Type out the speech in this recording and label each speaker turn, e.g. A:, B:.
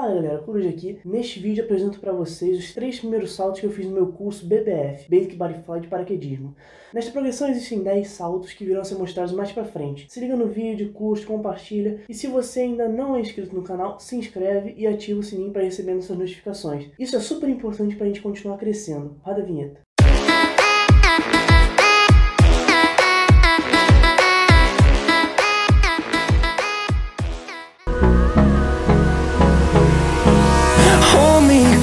A: Fala galera, Coruja aqui. Neste vídeo apresento para vocês os três primeiros saltos que eu fiz no meu curso BBF, Basic Bodyfly de Paraquedismo. Nesta progressão existem 10 saltos que virão ser mostrados mais pra frente. Se liga no vídeo, curte, compartilha e se você ainda não é inscrito no canal, se inscreve e ativa o sininho para receber nossas notificações. Isso é super importante para a gente continuar crescendo. Roda a vinheta.